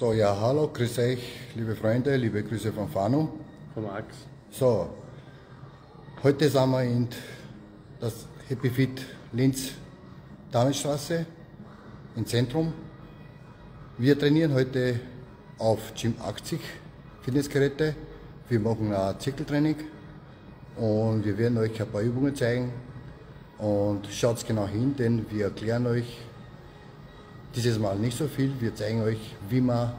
So, ja, hallo, grüß euch, liebe Freunde, liebe Grüße von Fano. Von Max. So, heute sind wir in das Happy Fit Linz Damenstraße im Zentrum. Wir trainieren heute auf Gym 80 Fitnessgeräte. Wir machen ein Zirkeltraining und wir werden euch ein paar Übungen zeigen. Und schaut genau hin, denn wir erklären euch dieses Mal nicht so viel. Wir zeigen euch, wie man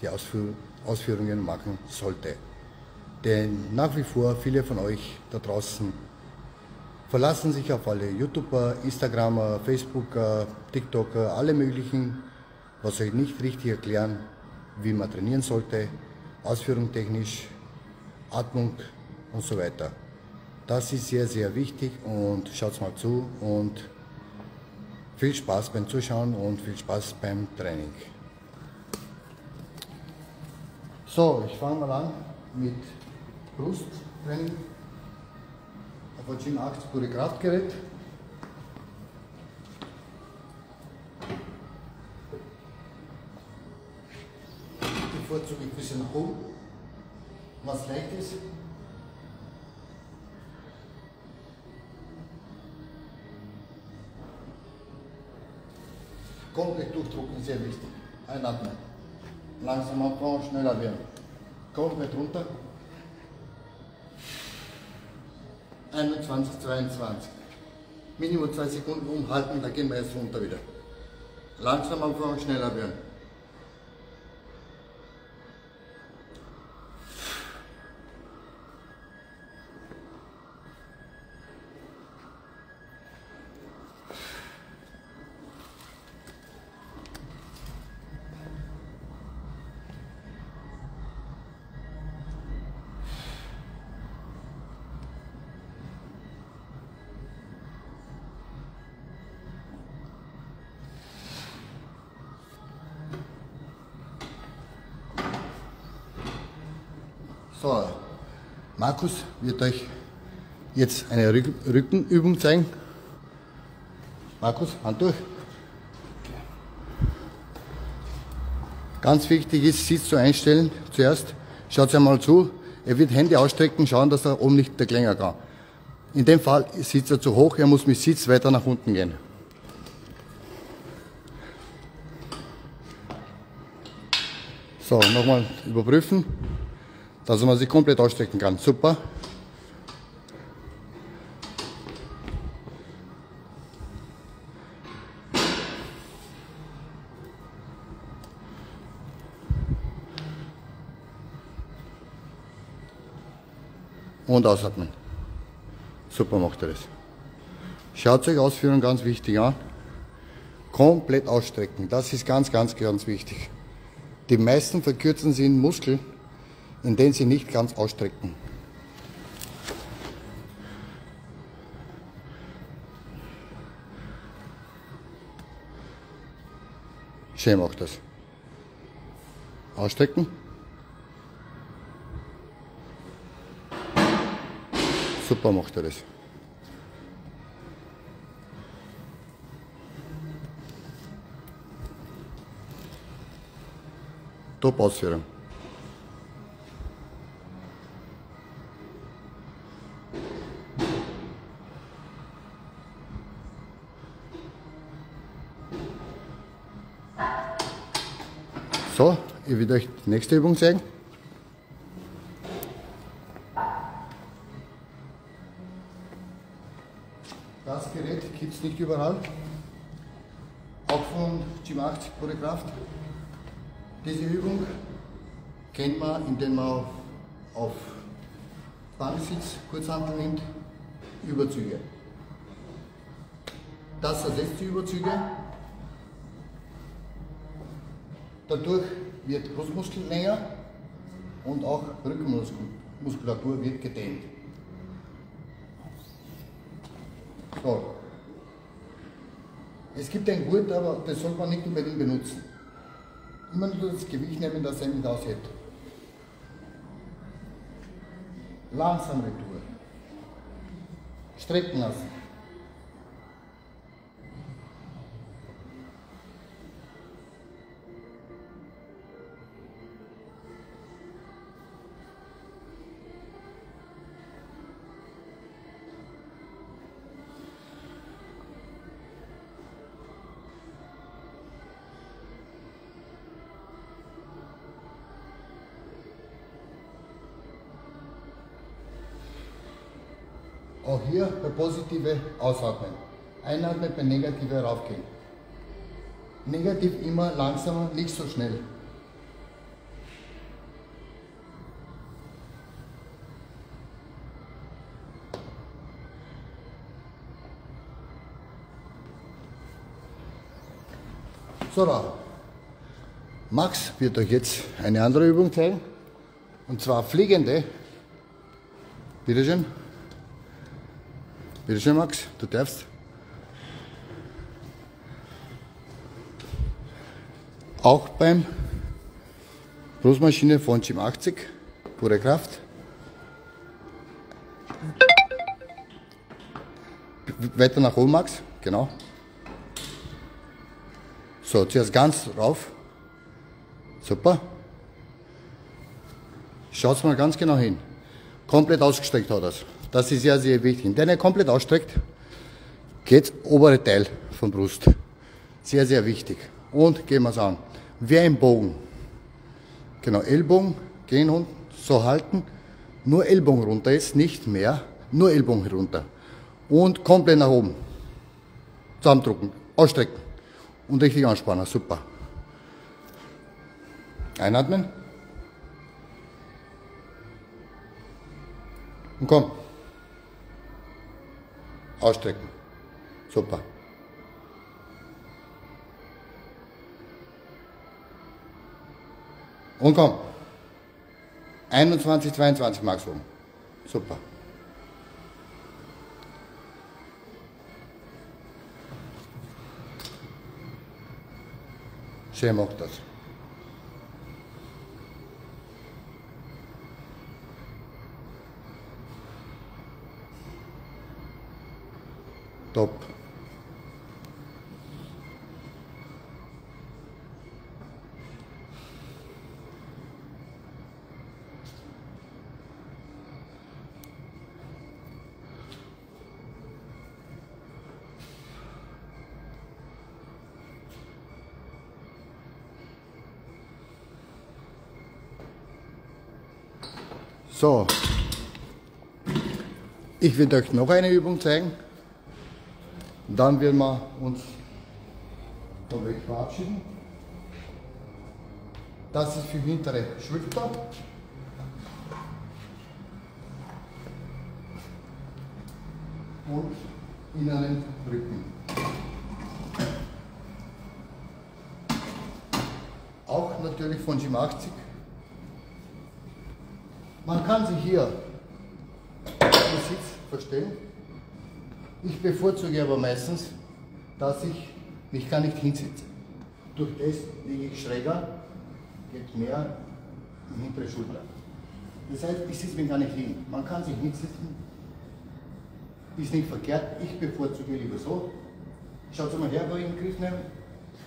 die Ausführ Ausführungen machen sollte. Denn nach wie vor viele von euch da draußen verlassen sich auf alle YouTuber, Instagramer, Facebooker, TikToker, alle möglichen, was euch nicht richtig erklären, wie man trainieren sollte, Ausführung technisch, Atmung und so weiter. Das ist sehr, sehr wichtig und schaut mal zu und viel Spaß beim Zuschauen und viel Spaß beim Training. So, ich fange mal an mit Brusttraining ein Gym 80 pure Kraftgerät. Bevorzuge ich ein bisschen nach oben, was leicht ist. Komplett durchdrucken, sehr wichtig. Einatmen. Langsam aufbauen, schneller werden. Komplett runter. 21, 22. Minimum 2 Sekunden umhalten, dann gehen wir jetzt runter wieder. Langsam aufbauen, schneller werden. So, Markus wird euch jetzt eine Rück Rückenübung zeigen. Markus, Hand durch. Ganz wichtig ist, Sitz zu einstellen zuerst. Schaut einmal zu. Er wird Hände ausstrecken, schauen, dass er oben nicht der Klänger kann. In dem Fall sitzt er zu hoch, er muss mit Sitz weiter nach unten gehen. So, nochmal überprüfen dass man sich komplett ausstrecken kann. Super. Und ausatmen. Super macht er das. Schaut euch Ausführung ganz wichtig an. Komplett ausstrecken. Das ist ganz, ganz, ganz wichtig. Die meisten verkürzen sie in Muskel in den sie nicht ganz ausstrecken. Schön macht das. Ausstrecken. Super macht er das. Top Ausführung. Will euch die nächste Übung zeigen. Das Gerät gibt es nicht überall. Auch von Gym 80 Pure Kraft. Diese Übung kennt man, indem man auf Banksitz Kurzhantel nimmt, Überzüge. Das ersetzt die Überzüge Dadurch wird Brustmuskel länger und auch Rückenmuskulatur wird gedehnt. So. Es gibt ein Gurt, aber das sollte man nicht unbedingt benutzen. Immer nur das Gewicht nehmen, das er mit aushält. Langsam Retour. Strecken lassen. Auch hier bei positive ausatmen. Einatmen, bei negative raufgehen. Negativ immer langsamer, nicht so schnell. So, da. Max wird euch jetzt eine andere Übung zeigen. Und zwar fliegende. Bitte schön. Bitte schön, Max, du darfst. Auch beim Brustmaschine von Gym 80, pure Kraft. Weiter nach oben, Max, genau. So, zuerst ganz rauf. Super. Schaut mal ganz genau hin. Komplett ausgestreckt hat das. Das ist sehr, sehr wichtig. Wenn er komplett ausstreckt, geht obere Teil von Brust. Sehr, sehr wichtig. Und gehen wir es an. Wie ein Bogen. Genau, Ellbogen gehen und so halten. Nur Ellbogen runter ist, nicht mehr. Nur Ellbogen runter. Und komplett nach oben. Zusammendrucken, ausstrecken. Und richtig anspannen, super. Einatmen. Und komm. Ausstrecken. Super. Und komm. 21, 22 Maximum. Super. Schön macht das. Top. So, ich will euch noch eine Übung zeigen. Dann werden wir uns von weg verabschieden. Das ist für hintere Schulter. Und inneren Rücken. Auch natürlich von Gym 80. Man kann sich hier im Sitz verstellen. Ich bevorzuge aber meistens, dass ich mich gar nicht hinsetze. Durch das liege ich schräger, geht mehr in hintere Schulter. Das heißt, ich sitze mich gar nicht hin. Man kann sich hinsetzen, ist nicht verkehrt. Ich bevorzuge lieber so. Schaut mal her, wo ich den Griff nehme.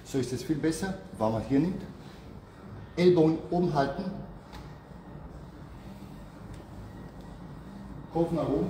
So ist es viel besser, wenn man hier nimmt. Ellbogen oben halten, Kopf nach oben.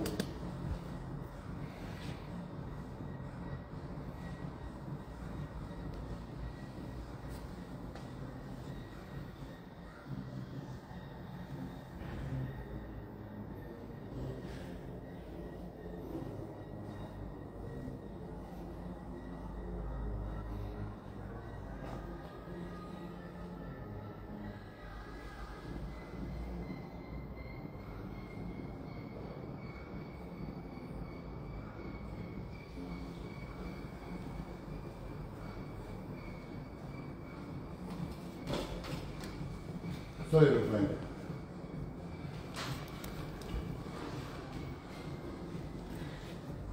Freunde.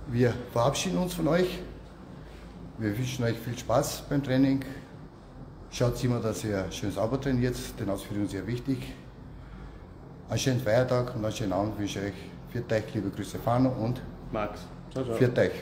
Wir verabschieden uns von euch. Wir wünschen euch viel Spaß beim Training. Schaut immer, dass ihr schön sauber trainiert, denn das ist für uns sehr wichtig. Einen schönen Feiertag und einen schönen Abend wünsche ich euch. Viert euch, liebe Grüße Fano und Max. Ciao, ciao. Viert euch.